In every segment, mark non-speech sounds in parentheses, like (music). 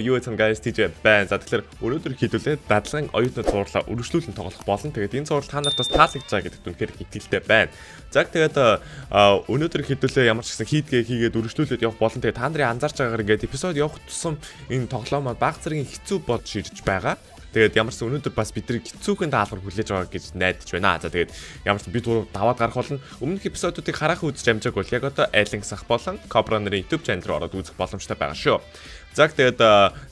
Yo, юу гэсэн guys TJ байна. За тэгэхээр өнөөдөр хийдүүлээ дадлагын оюутны зурлаа үргэлжлүүлэн тоглох болно. Тэгээд энэ зураг та нарт бас таалагдж байгаа гэдэгт үнэхээр итгэлтэй байна. За тэгээд өнөөдөр хийдүүлээ ямар ч гэсэн хийдгээ хийгээд үргэлжлүүлээд явах болно. Тэгээд та нарын анзаарч байгаагаар ингээд эпизод явах тусам энэ тоглоомоо баг зэргийн хэцүү бодж ирж байгаа. Тэгээд ямар ч өнөөдөр бас бидний хэцүүхэн даалгавар хүлээж байгаа гэж найдаж байна. За тэгээд ямар ч бид гурав даваад гарах болно. Өмнөх эпизодуудыг харах үзэж амжааг бол яг одоо Айлинг сах болон Cobra нарын YouTube channel руу ороод үзэх боломжтой байгаа шүү. За тэгээд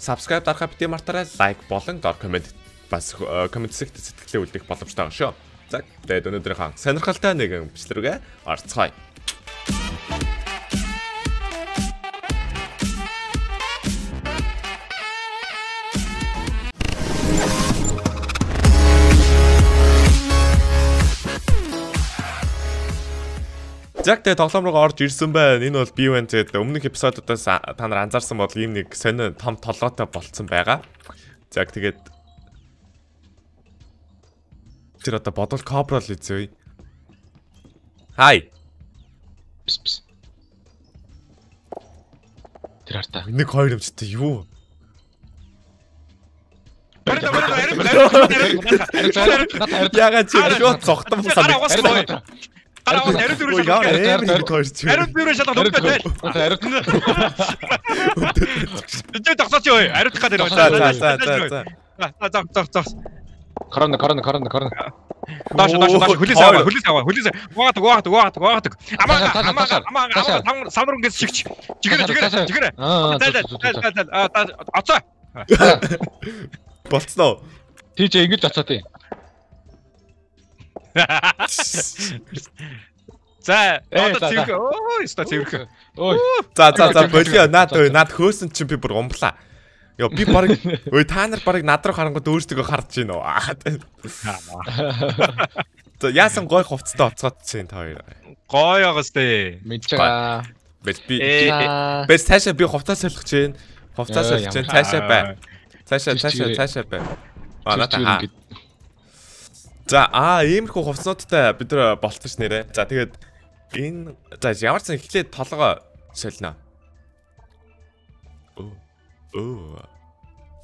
subscribe дарахаа бити мартаарай, лайк болон доор комент бас комент секцэд сэтгэлээ үлдээх боломжтой байгаа шүү. За тэгээд өнөөдрийнхөө сонирхолтой нэгэн бичлэгээ орцгоё. Яг тэгээ тоглоом руу орж ирсэн байна. Энэ бол байна тэгээд өмнөх эпизодуудаас та нар анзаарсан бол ийм нэг сонио том толгойтой болцсон байгаа. За тэгээд тэр одоо бодвол кобра л үзье. Хай. Пс пс. Тэр хартаа. Нэг хоёр юмчтай юу? Ягаад чи шууд цогтом Гараа ариун дөрөв чи. Ариун дөрөв шалгах нүгтэй байл. Ариун. Эцэг тогсооч юу? Ариутгах гэдэг байна. За за за за за. За зог. Корона корона корона корона. Доош доош доош хүлээс аваа хүлээс аваа хүлээс угаадаг угаадаг угаадаг угаадаг. Амаа амаа амаа амаа самар үнгээс шигч. Жигэр жигэр жигэр. Аа. За за за за оцоо. Болцноо. Тийч ингэж оцоо тий. За одоо цэвэр. Ой, ста цэвэр. Ой. За за за болио наад ой наад хөөсөн чинь би бүр умблаа. Йоо би баг (laughs) ой та нар баг над руу харангууд өөрсдөө харж гин үү. (laughs) (laughs) За яасан гой хувцастай оцгоодчихсэн та хоёр. Гой байгаас тээ. Мэдж байгаа. Бэс би Аа. бэс цаашаа би хувцас солих чинь. Хувцас солих чинь цаашаа бай. Цаашаа цаашаа цаашаа бай. Аа та. За аа иймэрхүү хувцснуудтай бид нар болцсон ш нэрэ. За тэгээд энэ за ямар ч эхлээд толгоо солино. Оо. Оо.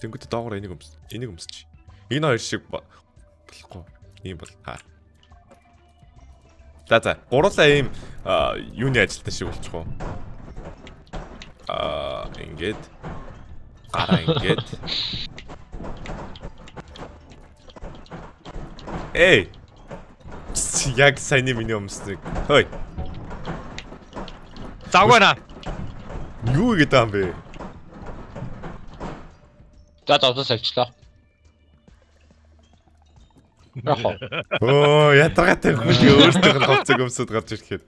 Тэнгүүд доогоор энийг өмс. Энийг өмсч. Энэ хоёр шиг болохгүй. Ийм бол. Аа. За за. Гурлаа ийм юуны ажилтаа шиг болчих уу? Аа ингээд гараа ингээд (laughs) Эй. Яг сайн миний өмсөг. Хөөе. Завгүй наа. Юу гэдэг юм бэ? За зовсос авчлаа. Оо, ядаргатай хүн өөртөө нь хувцаг өмсөд гарч ирэхэд.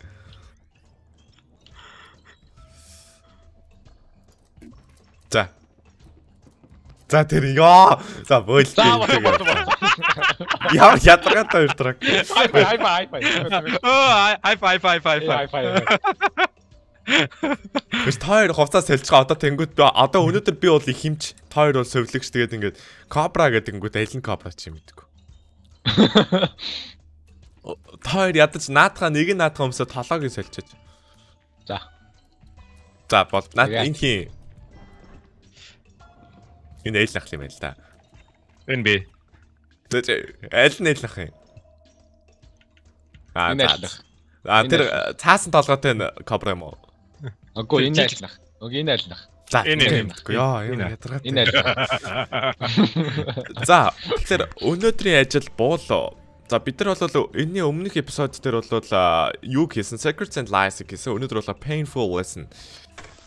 За. За тэр ёо. За бойл. Яа ядаргатай өрдраг. Хай хай хай хай. Оо, хай хай хай хай хай. Хай хай. Биш тоор хувцас сэлчихээ одоо тэнгууд би одоо өнөөдөр би бол их хэмж тоор бол сувлагч тэгээд ингээд кобра гэдэг тэнгууд алин кобра ч юм мэдгүй. (laughs) Тоор ядаж наатахаа нэг нь наатах өмсө толоог нь сэлчиж. За. За бол наад энэ хин. Энэ айл нах юм байл та. Энэ би. Айл нь айл нах юм. Аа айлах. Аа тэр цаасан толгойтой кобра юм уу? Агүй энэ айлах. Окей энэ айлах. За Энэ яа энэ Энэ. айлах. За тэгэхээр өнөөдрийн ажил буул. За бид нар бол энэний өмнөх эпизод дээр бол юу хийсэн Secrets and Lies гэсэн өнөөдөр бол Painful Lesson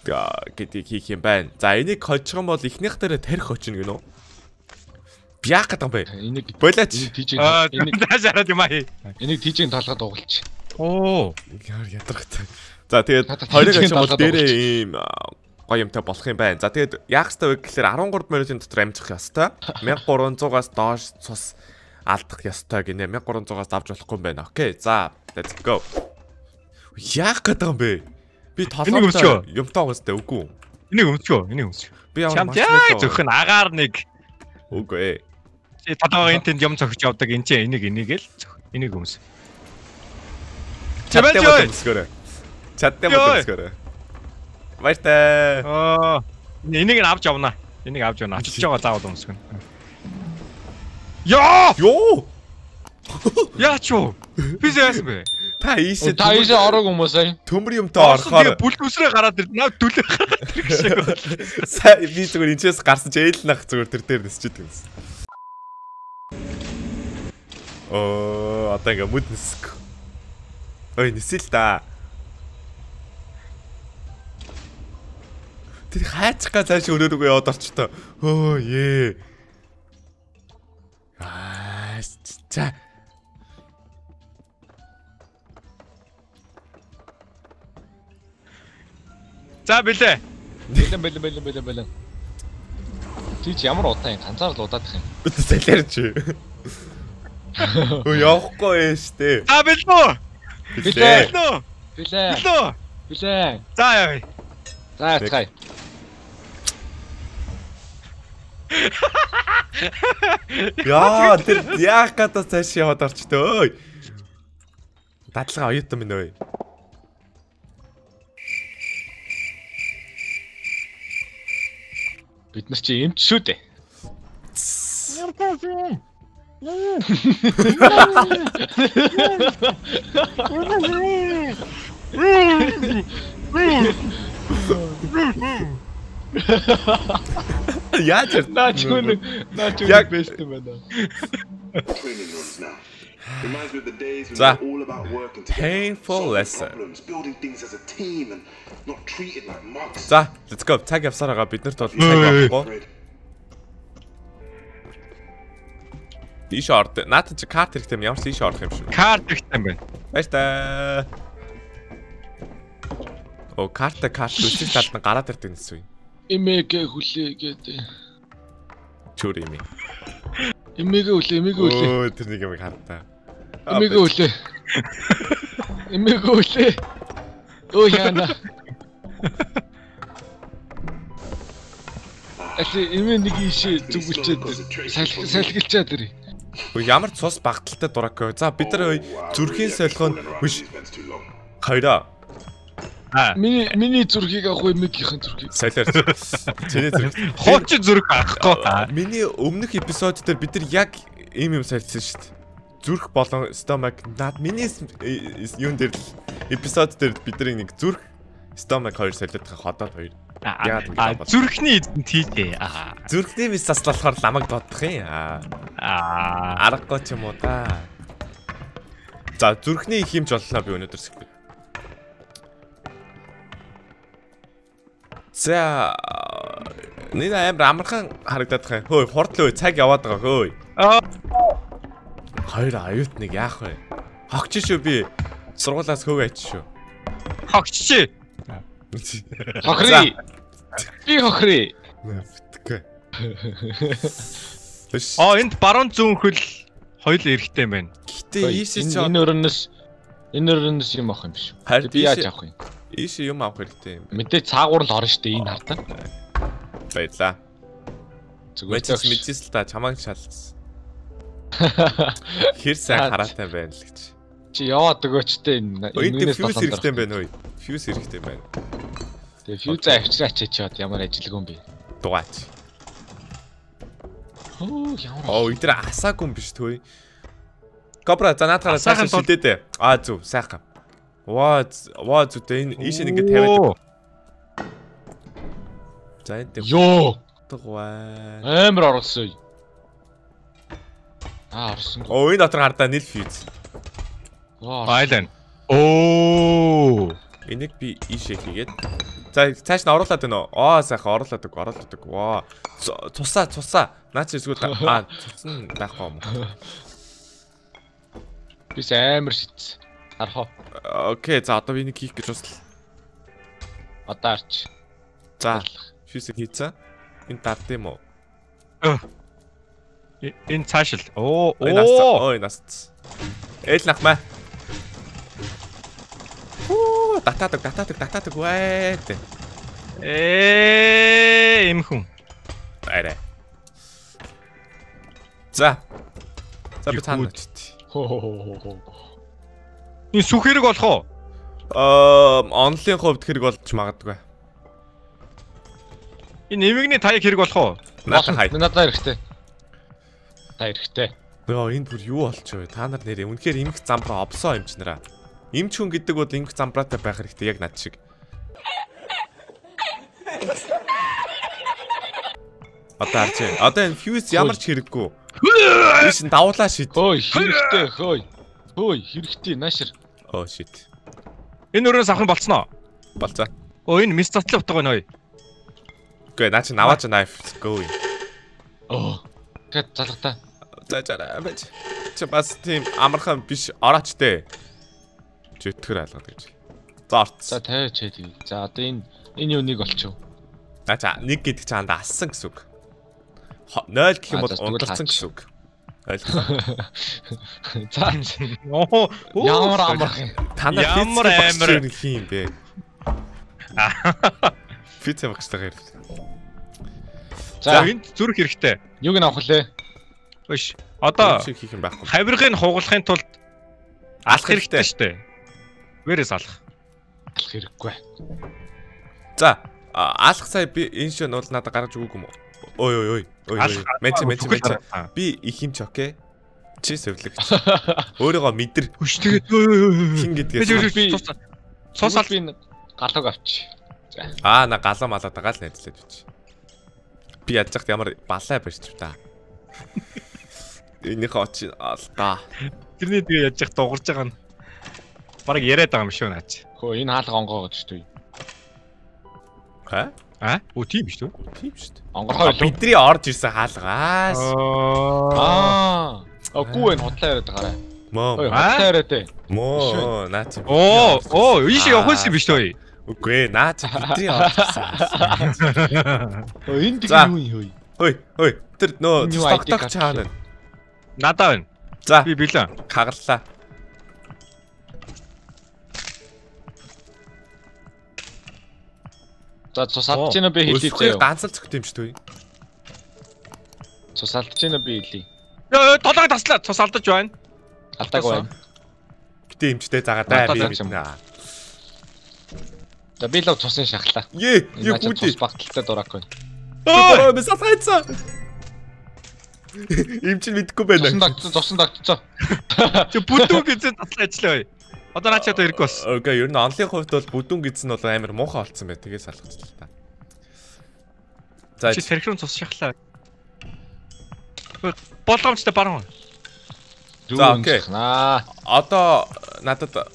гэдэг хийх юм байна. За энийг хожих юм бол эхнийх дээр тарих очно гинөө. Би яах гэдэг юм бэ? Энийг Болооч. энийг энийг таашаад юм аа. энийг тийжing толгой дуугалч. Оо. Ядаргатай. За тэгээд хоёрыг очих бол дээрээ ийм гоё юмтай болох юм байна. За тэгээд яах ёстой вэ гэхээр 13 минутын дотор амжих ёстой. (laughs) 1300-аас доош цус алдах ёстой гинэ. 1300-аас давж болохгүй юм байна. Окей. За, let's go. Яах гэдэг юм бэ? Би толгой юмтай уустай үгүй. Энийг өмсчөө. Энийг өмсчөө. Би ямар Чамд яа зөвхөн агаар нэг Үгүй ээ. Чи толгой энэ тэнд юм цогч явдаг энэ чинь энийг энийг л зөх. Энийг өмс. Чадтай мод өмсгөрөө. Чадтай Ёй. мод өмсгөрөө. Баяртай. Аа. Энийг нь авч явна. Энийг авч явна. Ачиж байгаа заавал өмсгөн. Яа! Йоо! Яач юу? Би зайсан бэ? Та ийшээ Та ийшээ орог хүмүүс аа. төмөр юмтай орохоор Тэгээ бүлгүсрээ гараад ирд. Наа дүлээ гараад ирэх шиг (laughs) сая би зүгээр энэчээс гарсан чи ээл нах зүгээр тэр дээр нисчихэд юм. Оо, одоо ингээ мүд нисэх. Ой, нисэл та. Тэр хайчих га цааш өрөөрөө яваад орчтой. Өө, ээ. Аа, за. За бэлээ. Бэлэн бэлэн бэлэн бэлэн бэлэн. Чи ч ямар удаан ганцаар л удаадах юм. Бит залярч. Өө, явахгүй штэ. За бэлээ. Бэлээ. Бэлээ. Бэлэн. Бэлээ. Бэлэн. За явъя. За яцгаая. Яа, тэр яах гэдэг цааш яваад орчтой өөй. Дадлага оюутан минь өөй. Бид нар чи эмч шүү дээ. Яаж вэ? Наач хүн наач Яг- хүн бэст юм байна. training rooms now. Reminds me of the days when За. we were all about working together, Painful solving lesson. problems, building things as a team, and not treated like mugs. За, let's go. Цаг явсаар байгаа. Бид нарт бол цаг авахгүй. Ийш орд. Наатан чи карт хэрэгтэй юм. Ямар ч ийш орох юм шүү. Карт ихтэй юм байна. Баяр таа. Оо, карта карт үсэг талд нь гараад ирдэг гэсэн юм. Эмээгээ хүлээ гэдэг. Чүр юм. Эмээгээ хүлээ, эмээгээ хүлээ. Оо, тэр нэг юм хартаа. Эмээгээ хүлээ. Эмээгээ хүлээ. Оо яана. Asi эмээ нэг ийшээ зүгэлчээд салхи салхилчаад ирээ. Ямар цус багталтай дурак. За, бид нар зүрхийн солихоо биш хоёроо Аа. Миний миний зүрхийг авах уу эмээгийнхэн зүрхийг. солиорч. Чиний зүрх. Хуучин зүрх авахгүй та. Миний өмнөх эпизод дээр бид нар яг ийм юм сольсон шүү дээ. Зүрх болон стомак наад миний э, юун дээр л эпизод дээр бид нар нэг зүрх стомак хоёр солиод байгаа ходоод хоёр. Аа, зүрхний эзэн тийтэй. Аа. Зүрхний мис бас болохоор ламаг додох юм. Аа. Аргагүй ч юм уу та. За зүрхний их юмч боллоо би өнөөдөр сэхгүй. За нэг амар амархан харагдаад байгаа. Хөөе, хурд л өө цаг яваад байгаа хөөе. Хоёр аюут нэг яах вэ? Хогч шүү би. Сургуулаас хөөгөө ач шүү. Хогччээ. Хохри. Би хохри. Битгэ. Аа, энд баруун зүүн хөл хоёул эрэхтэй юм байна. Гэтэ ийшээ ч Энэ өрнөс энэ өрнөс юм авах юм биш. Би яаж авах юм? ийшээ юм авах хэрэгтэй юм. Мэдээ цаагуур л орно штэ энэ хартаа. Баярлаа. Зүгээр Мэдээс л мэдээс л та чамааг шалсан. (laughs) Хэр сайн Аа, хараатай байна л гэж. Чи яваад өгөөчтэй энэ. Ой, энэ энэс фьюз толгонд хэрэгтэй байна уу? Фьюз хэрэгтэй байна. Тэгээ фьюзээ авчираач чад ямар ажилгүй юм бэ? Дугаач. Хөө ямар Оо, өдөр асаагүй юм биш төө. Кобра за наадахаараа Асаахан цаашаа тул- шилдээдэ. Аа зүв, сайхан. Ваа, ваа зүтэй энэ ийшээ ингэ тавиад. За энэ Йоо, дугаа. амар орсон. Аа, орсон. Оо, энэ дотор хардаа нил фьюз. Ваа. Байлаа. Оо. Энийг би ийшээ хийгээд. За цааш нь оруулаад байна уу? Аа, сайхан оруулаад өг, оруулаад өг. Ваа. Цу- Цусаа, цусаа. Наач эсвэл аа, цусан байхгүй юм. Бис амар. Харах уу? Окей, за одоо би энийг хийх гэж бас. Одоо арч. За, фьюз хийцээ. Энэ дард юм уу? Э- Энэ цаашил. Оо. Ой, нас. Оо. Ой, нас. Эл нахмаа. Хүү, татаадаг, татаадаг, татаадаг вайт. Ээ, им хүн. Арай. За. За би цаана. Энэ сүх хэрэг болох уу? Аа, онлын хувьд хэрэг болж магадгүй. Энэ нэмэгний таяг хэрэг болох уу? Наатан хай. Надад хэрэгтэй. Та хэрэгтэй. Йоо энэ бүр юу болчихвэ? Та нар нэрээ үнэхээр имх замбраа обсоо имчнараа. Имч хүн гэдэг бол имх замбраатай байх хэрэгтэй яг над шиг. Одоо харж байна. Одоо энэ fuse ямар ч хэрэггүй. Биш давуулаа шид. Хөөй хэрэгтэй хөөй. Хөөй хэрэгтэй наашир. Oh shit. Энэ өрөөс авах нь болцсноо. Болцоо. Оо энэ мис татлаа утга байна ой. Гүй наа чи наваач knife go. Оо. Гэт залгата. За за байж. Чи бас тийм амархан биш орооч өтгөр алгаад гэж. За орц. За тавиач тгий. За одоо энэ энэ юуныг олчих. За за нэг гэдэг чи анда ассан гэсэн үг. 0 гэх юм бол хаач. гэсэн үг. Ойлгосон. (laughs) За ямар амарх юм. Та нар Ямар амар амар. юм бэ? (laughs) Фит багчтайгаар. За За энд зүрх хэрэгтэй. юуг нь авах лээ? Биш. Одоо хийх юм байхгүй. хавиргыг хугалахын тулд алах хэрэгтэй шүү дээ. Вэрээс алах. Алах хэрэггүй. За а- аалах сая би энэ шин бол надад гаргаж өгөөг юм уу? Ой ой ой. Ой ой. Алах. Бүхэл менч. дараа. Би их юм ч окей. Чи сөвлөгч. Өөрийгөө мэдэр Хүч тэгээд ой ой ой. хин гэдгээс. би- цус цус ал би галууг авч. Аа на галаа малаа дагаал найзлаад бич. Би ядж захт ямар балай барьч та. (laughs) Энийхээ очи алдаа. тэрний тэгээ яж явах дуурж байгаа нь бараг яриад байгаа юм шүү наач. Хөө энэ хаалга онгоо гэж шүү. Ха? А? Оо тийм биш үү? Тийм шүү дээ. Онгорхой илүү. Бидний орж ирсэн хаалгаас. Аа. Аа. Аггүй энэ хотлоо яриад байгаарай. Аа? хотлоо яриад ээ. Мөө. Наа чи. Оо, оо, ийшээ явах юм биш үү? Үгүй ээ, наа чи бидний орж ирсэн. Ой энэ тэг юу юм хөөе. Ой, ой. Тэр нөө карт чаана. Надаа байна. За, Би бэлэн. хагарлаа. За цус алдж гинэ би Өсвөхөр заяа. ганц л зөвхт юм шүү дээ. Цус алдж гинэ би хэлий. Ёо, толгой таслаа. Цус алдаж байна. Алдааг байна. Гэтэ эмчтэй загаа даа би юм. За би л цусын шахлаа. Е, е Наач гүди. цус багталтай дурак байна. Оо, би сатайцаа. Эмч нь мэдхгүй Цусан байна. дагцсан, цусан дагцсан. Чи бүдүү гэсэн таслаа ажиллаа бай. Одоо наач одоо ирэхгүй бас. Окей, ер нь онлын хувьд бол бүдүүн гэсэн нь бол амар муухай болцсон бай. Тэгээ салгачлаа та. За, Чи тэрхрэн цус шахлаа. Болгоомжтой баруун. За, окей. Наа. одоо надад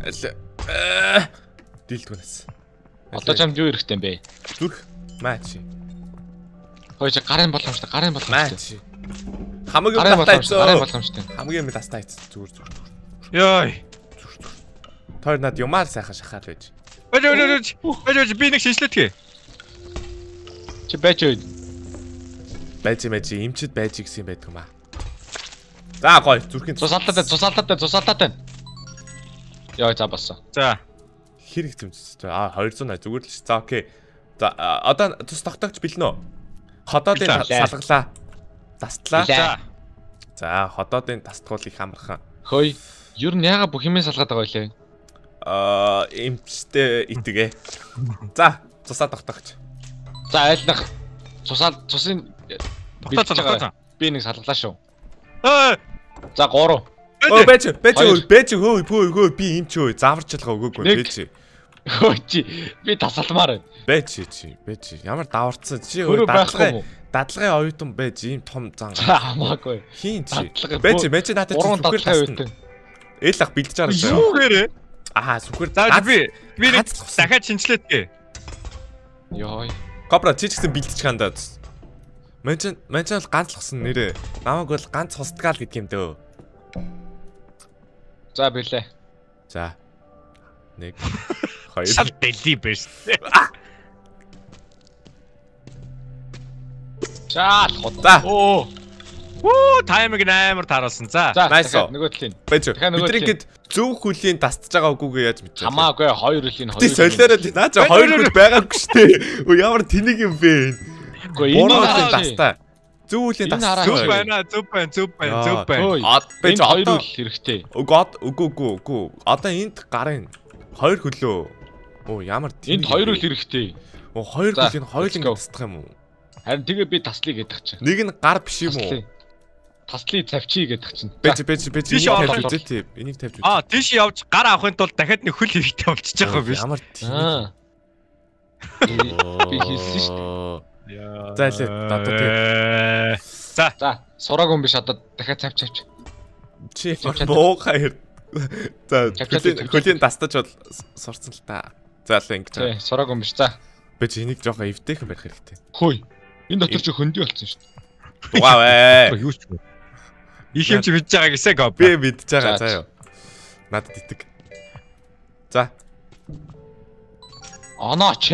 Эл дийлдгүнэс. Одоо чамд юу хэрэгтэй юм бэ? зүрх матч. Хөөе чи гарын боломжтой, гарын боломжтой. Матч. Хамгийн Гарын боломжтой, гарын тастайц. боломжтой. Хамгийн мэд тастайц. Зүгээр зүгээр. Йой. Тэр над юмар сайхан шахаад байж. Ой ой ой. Ой ой би нэг шинжлэхий. Чи байж өө. Байж мэж эмчэд байж гисэн байдаг юм аа. За гоё зүрхийн Цус алдаад, цус алдаад, цус алдаад. Яа за бассан. За. хэрэг зэмж. Аа 280 зүгээр л ш. За окей. За а, одоо тус тогтоогч бэлнэ үү? Ходоодын Билээ. Застлаа. За, ходоодын тасдгуул их амархан. Хөөе. Юу н яага бүх юмээ салгаад байгаа үлээ. Аа, эмчтэй итгэе. За, цусаа тогтоогч. За, айлнах. Цусаа цусын тогтооч тогтооч. Би нэг салглаа шүү. Ээ. За, 3. Оо, бэж, бэж, бэж, хөөе, хөөе, хөөе, би эмч хөөе. Заварчилгаа өгөөгүй бэж. 1 Хөөчи би тасалмаар байна. Бэ чи чи бэ чи ямар даварцсан чи өөр дадлагын дадлагын оюутан байж ийм том зан хамаагүй. Хин чи. Бэ чи мэ чи надад чи зүгээр тасна. Эл ах бэлдэж байгаа шүү. Юугээрээ? Аа сүхэр заа би би нэг дахиад шинчлээдгээ. Йой. Копра чи ч гэсэн бэлдэж хандаад. Манчин манчин бол ганц л хосн нэрээ. Намаг бол ганц хосдгаал гэдэг юм дөө. За бэлээ. За. Нэг Хоёр. Шал дели биш. За хот. За. Оо. Оо таймыг амар тааруулсан. За. За Nice нөгөө талын. Бэж. Дахиад нөгөө Бидний гээд зөв хүлийн тастж байгаа үгүйгээ яаж мэдэж байна? Хамаагүй хоёр үлийн Тэ солиороо наа чи хоёр хүл байгаагүй штэ. Өө ямар тэнэг юм бэ? Үгүй Буруу энэ хүлийн хараа. тастаа. Зөв хүлийн хараа. Зүг байна, зүг байна, зүг байна, зүг байна. Бэж хоёр үйл хэрэгтэй. Үгүй үгүй үгүй үгүй. Одоо энд гарын хоёр хөлөө. Оо ямар Энд хоёр үл хэрэгтэй. Оо хоёр За, хүлийн хоёулын тасдах юм уу? Харин тэгээ би таслыг гэдэг чинь. Нэг нь гар биш юм уу? Таслыг тавьчий гэдэг чинь. Бэж бэж бэж энийг тавьж үзээ тийм. Энийг тавьж үзээ. Аа тийш явж гар авахын тулд дахиад нэг хөл хэрэгтэй болчихж байгаа биш. Ямар тийм. Аа. Би хийсэн шүү дээ. За, илээ, одоо тий. За За, сураагүй юм биш одоо дахиад тавьч тавьч. Чи Чавчаад. муухай. За хөлийн тастаж бол сурцсан л та. За л ингэж. Тий, сураагүй юм биш. За. Бэж энийг жоохон эвтэйхэн барих хэрэгтэй. Хөөе. Энэ дотор чи хөндөй болсон шүү дээ. Дугавэ. юу ч вэ? Их юм чи мэдж байгаа гэсэн гоо. Би мэдж байгаа За, заа юу. Надад итэг. За. Онооч.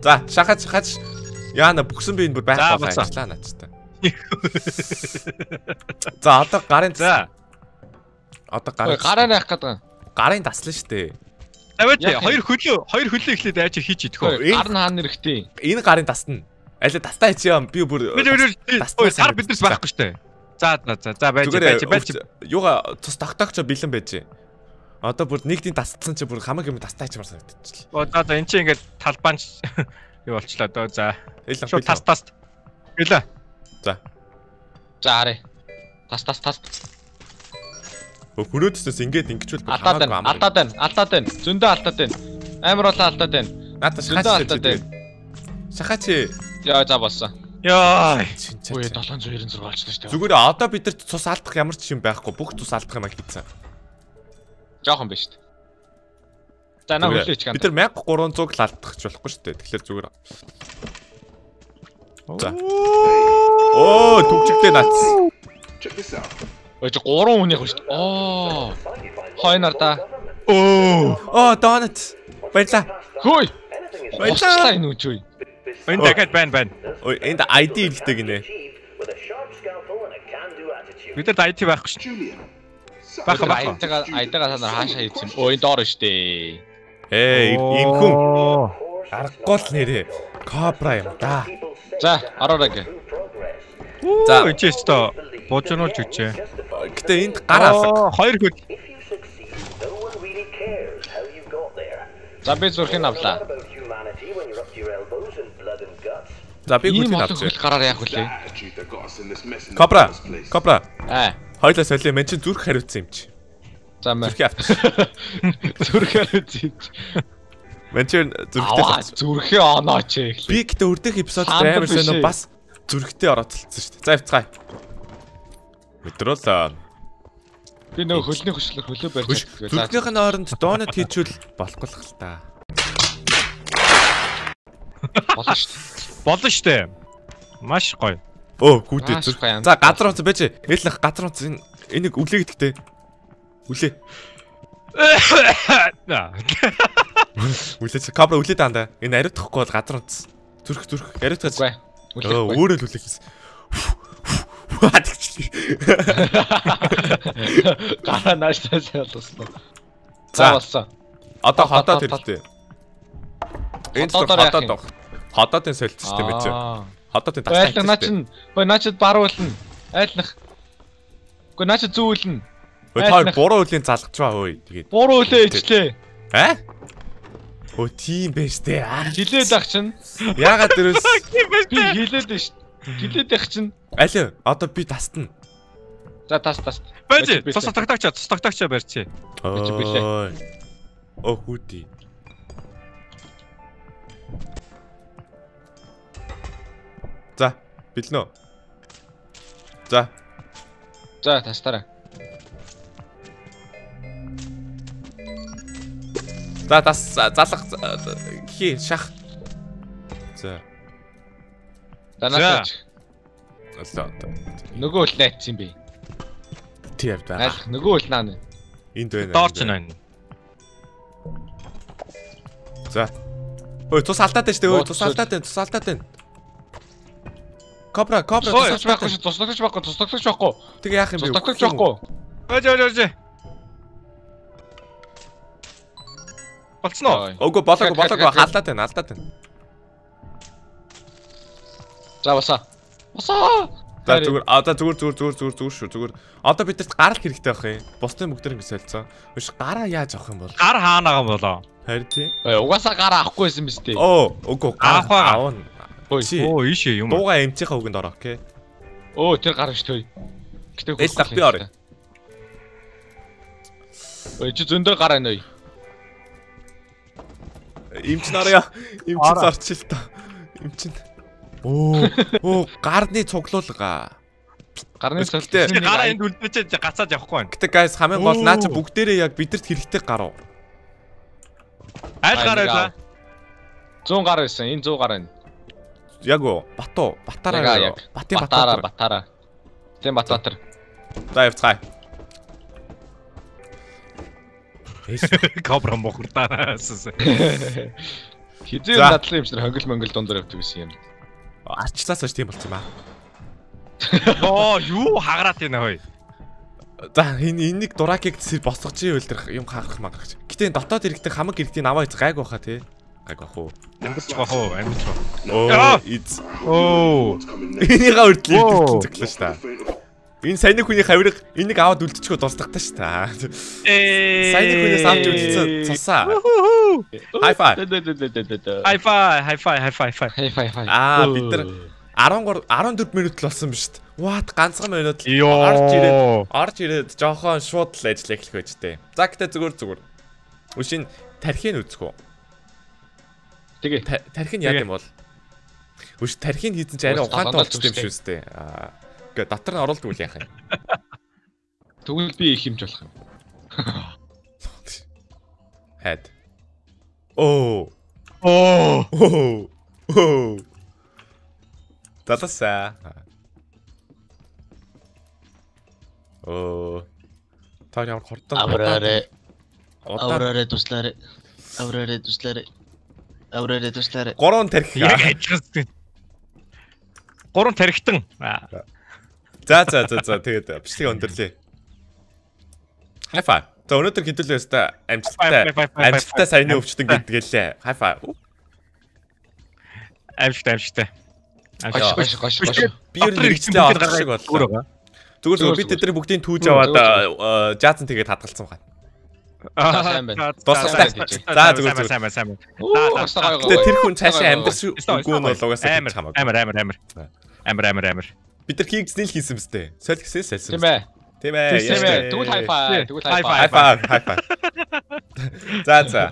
За шахаж шахаж. Яана бүгсэн би энэ бүр байхгүй ажиллаа наачтай. За одоо гарын За. одоо гарын гараа наах гэдэг. гарын таслан штэ. Аваад Яг юм. хоёр хөлөө хоёр хөлөө эхлээд айж хийж идэх үү? Хөөе, гар нь хаана хэрэгтэй. Энэ гарын тасна. Аля тастаа чи юм би бүр сар мэдчихсэн. байхгүй штэ. За за за за байж байж байж. юуга цус тогтоогч бэлэн байж. Одоо бүр нэгдийн тасцсан чи бүр хамаг юм тастай ч марсаа гэдчихлээ. Оо за за эн чинь ингээд талбаан (laughs) юу болчлаа дөө за. Шууд тас тас. Гэлээ. За арай. Тас тас тас. Хөрөөдснөөс ингээд ингэчүүл Алдаад байна. Алдаад байна. Алдаад байна. Зөндөө алдаад байна. Амар болоо алдаад байна. Надад Зөндөө алдаад байна. Шахаач. Яа за болсон. Яа. Үе 796 болчихсон шүү дээ. Зүгээр одоо бид нар цус алдах ямар ч юм байхгүй. Бүх цус алдах юм а хийцэн. Жохон биш шүү дээ. За наа хүлээч ган. Бид нар 1300 л алдах ч болохгүй шүү дээ. Тэгэхээр зүгээр. За. Оо, түгжигтэй нац. Check this out. Чи 3 хүнийх шүү дээ. Оо. Хойноор да. Оо. Оо, донат. Баярлаа. Хөөе. Баярлаа. Энэ үуч үе. Энэ дахиад байна байна. Ой, энд ID ихтэй гинэ. Бид нар IT байхгүй шүү. Баха, баха. Айдагаа айдагаа та нар хаашаа хийсэн юм. Өө энэ доор шүү дээ. Ээ, энэ хүн аргагүй л нэрээ. Кобра юм да. За ороорой. За. За чи өстө божнуулж үчээ. Гэтэ энд гар алга. Хоёр хөл. За би зүрхийг авлаа. За би Ийм хүлээж олон авч. хөл гараар яах вүлээ? Place. Кобра. Аа. Хойлоо солио мен чи зүрх хариуцсан юм чи. За мэ. Зүрхээ авч. Зүрхээр үзье. Мен чи зүрхтэй Аа авч. зүрхээ онооч ээ. Би гэтэ өрдөх эпизод амар сонио бас зүрхтэй орооцолцсон шүү дээ. За авцгаая. Өдрөл Би нөгөө хөлний хөшлөг хөлөө барьж чаддаг. зүрхнийх нь оронд донот хийчүүл болохгүй л та. болно шүү дээ. Болно штэ. Маш гоё. Өө гүдээ зүрх. За газар унц байж. Ээлнэх газар унц энэ энийг үлээ гэдэгтэй. Үлээ. Үлээ. Кабра үлээ дандаа. Энэ ариутгахгүй бол газар унц. Зүрх зүрх ариутгаж. Өөрөө л үлээ хийсэн. Ваа тэгчих. Гараа нааштай болсон. За. Болсон. Одоо Хот, ходоод хот, хот. хэрэгтэй. Ходоодоор яах юм? ходоод ходоодын солилцсон систем байж. Аа. Ходоодын Айлах наа чин. Ой наа чид баруулна. Айлах. Үгүй наа чи зүүлнэ. Тоо айлах. буруу үлийн залгаж байгаа ой. Тэгээд. Буруу үлээ ичлээ. Аа? Өө тийм байж тээ. Хилээд ах чин. Яагаад дэрээс Би (laughs) хилээд нь шүү. Хилээд ах чин. Аль одоо би тастна. За тас тас. Байж. Цус тогтоогч, цус. Бич билээ. Ой. Оо хүүти. За, бэлнэ үү? За, За тастараа. за тас залах хи шах. За, За надад олоо. нөгөө үл найцсан би. Тий явд байгаа. Айлах нөгөө үл наа. Энд байна. Доорч байна. За. Ой, тус алдаад байна шүү дээ. Ой, тус тус- алдаад байна. Тус алдаад байна. Кобра, кобра Ой тус алдаад байхгүй байна. шүү. Туслагдаж байхгүй. Туслагдаж байхгүй. Тэгээ яах юм бэ? Туслагдаж байхгүй. Байж байж байж. Болцсон уу? Ой. Үгүй болоогүй, болоогүй. Алдаад байна, алдаад байна. За басаа. Басаа. За зүгээр а за зүгээр зүгээр зүгээр зүгээр зүгээр шүү зүгээр. Одоо бидэрт гарал хэрэгтэй байх юм. Бусдын бүгдэр ингэ солилцоо. Биш гараа яаж авах юм бол? Гар хаана байгаа болоо? Харин тий. Ой, угаасаа гараа авахгүй байсан биз дээ. Оо, үгүй Авах байгаа. аавна. Оо ийшээ юм. дууга эмчийнхаа үгэнд ороо, окей. Өө, тэр гараа шүү. Гэтэ Ээл лах би орё. Ой, чи зөндөө гараа нөө. Эмч нараа. Эмч Ороо. зарчил та. Эмч. Оо, оо, гарны цуглуулга. Гарны Чи гараа энд үлдээч гацаад явахгүй байна. Гэтэ guys хамгийн гол наа чи бүгдээрээ яг бидэрт хэрэгтэй гарав. Аль гараа байлаа? 100 гараа байсан. Энэ 100 гараа. Яг уу, Бату, Батараа. яг. Батын Батара, Батар. батара. Тэм Батбатар. За явцгаая. Эйш. (laughs) Кобра мохуртаа. Сэс. Хизээ За. надлан юм шиг хонгил монгол дундаар явдаг байсан юм. Арчлаас хойш тийм болчих юм аа. (laughs) Оо юу хагараад байна хөөе. За энэ энийг дуракийг босгож ивэл тэр юм хаагах магах. Гэтэ энэ дотоод иргэдэг хамаг иргэдийн аваа хийж гайг баха тий. Гайг бах уу. Амьдч байгаа хөө, амьдч байгаа. Оо. Оо. Энийг үрдлээ Оо. хэлчихлээ шүү дээ. Энэ саяны хүний хавирга энийг аваад үлдчихгүй дуусдагтай шүү дээ. Ээ. Саяны хүнээс авч үлдсэн цусаа. High five. Хай фай, хай фай, фай. Хай фай фай. Аа, бид нар 13 14 минут л болсон биз дээ. What ганцхан минут л орж ирээд орж ирээд жоохон шууд л ажил эхлэх байж тээ. За гэтээ зүгээр зүгээр. Үшин тархийг үзэх үү? Тэгээ. Та- Тархийг Тэгээ. юм бол. Үш тархийг хийсэн чи арай ухаантай алгандал болчих юм шүү дээ. Аа. Гэ дотор нь оруулдаг үл яах юм. (laughs) Тэгвэл би их юмж болох юм. Хайд. Оо. Оо. Оо. Таласа. Оо. Та ямар хурдан. Авраарэ, авраарэ туслаарэ. Авраарэ туслаарэ. Авраарэ туслаарэ. гурван тархи. Яг ажилласан. Гурван тархитан. За за за за тэгээд бичлэг өндөрлөө. High five. За өнөөдөр хэдүүлээ өстой амжилттай амжилттай саяны өвчтөн гэдгэлээ. High five. Амжтай, амжтай. Гош гош гош. Би ер нь хэрэгцээ олох шиг боллоо. Зүгээр зүгээр бид тэдний бүгдийн түүж аваад аа, жаазан тэгээд хадгалсан байна. Аа, сайн байна. Дуусна. За, зүгээр, зүгээр. Сайн байна, сайн байна. Гой. тэр хүн цаашаа амьдрал Өстой, үгүй нь бол угаасаа амар, амар, амар, амар. Амар, амар, амар. Бид нар хийгснэл хийсэн мэт. Соль гэсэн сэлсэн. Тийм ээ. Тийм ээ. Тийм ээ. Тэгвэл хай фай. Тэгвэл хай High фай. High five, high five. (laughs) За за.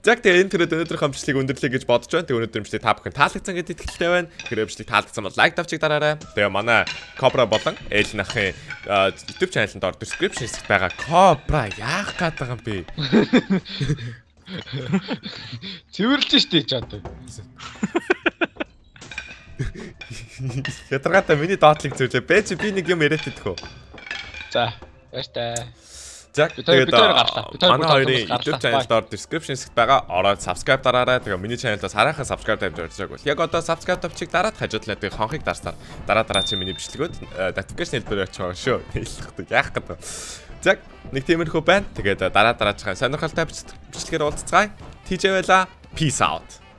Яг тэгээ энэ төрөд өнөөдөр хамжлыг өндөрлөе гэж бодож байна. Тэгээ өнөөдөр юмшлыг та бүхэн таалагдсан гэдэгт итгэлтэй байна. Тэгэхээр юмшлыг таалагдсан бол лайк давчиг дараарай. Тэгээ манай Cobra болон Элнахын а, YouTube channel-д ор description хэсэгт байгаа Cobra яах гээд байгаа юм бэ? (laughs) Цэвэрлж штий ч одоо. Ядаргаатай миний доотлыг зөвлөө. Бэ чи би нэг юм яриад идэх үү? За. Баяртай. За хоёр манай хоёрын. YouTube channel-д description хэсэгт байгаа. Ороод subscribe дараарай. Тэгээ миний channel-аас хараахан subscribe тавьж байгааг бол. Яг одоо subscribe тавьчих дараад хажуудлаа тэгээ хонхыг дарсаар дараа дараа чи миний бичлэгүүд э, notification хэлбэр очих шүү. (laughs) Хэлэхгүй яах гэдэг. За нэг тиймэрхүү байна. Тэгээд э, дараа дараачихаа сонирхолтой бичлэгээр уулзцгаая. TJ байла. Peace out.